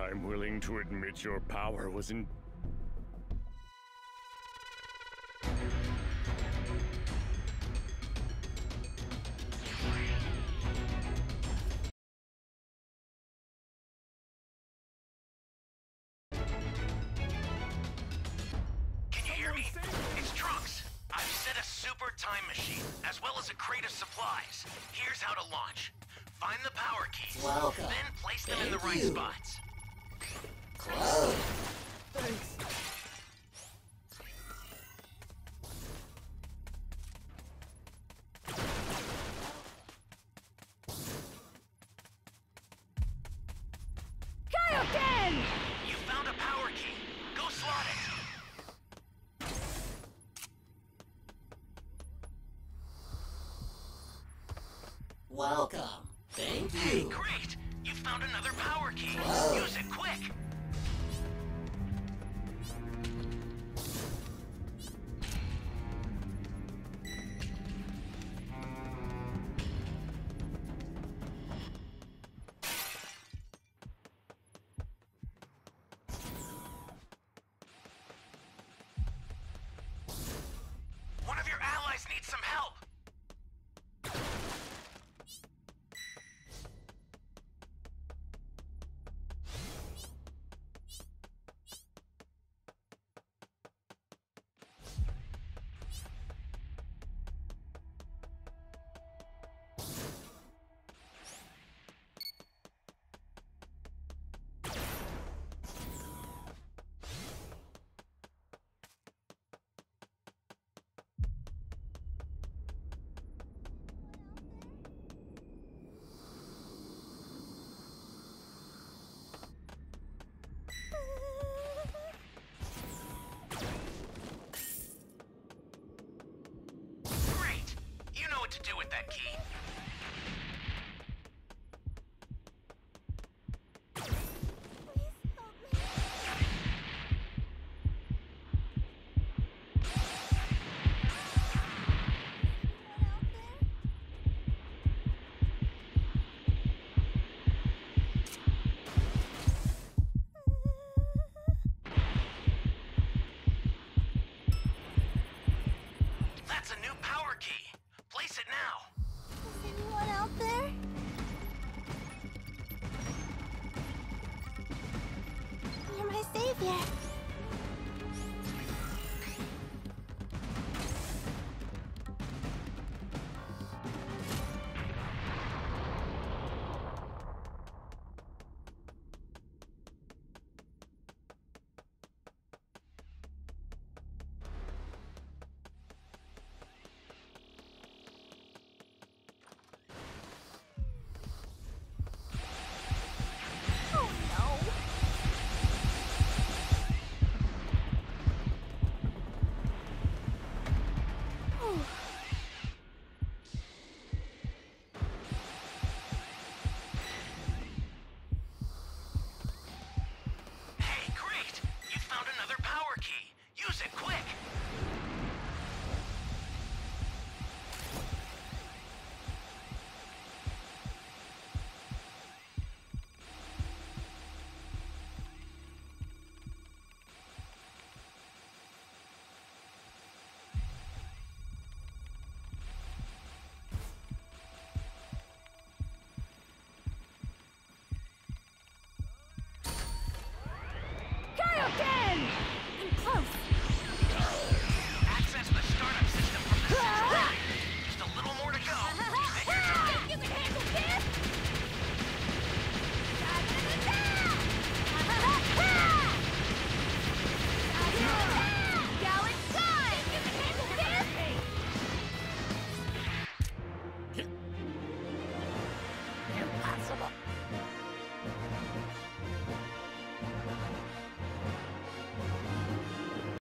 I'm willing to admit your power was in. Can you hear me? It's Trunks. I've set a super time machine, as well as a crate of supplies. Here's how to launch. Find the power keys. Welcome. Then place them in the right you. spots. Close. Kaioken! You found a power key. Go slot it. Welcome. Thank Hey, you. great! You found another power key. Use it quick. One of your allies needs some help. What to do with that key. That's a new power key. Now. Is anyone out there? You're my savior.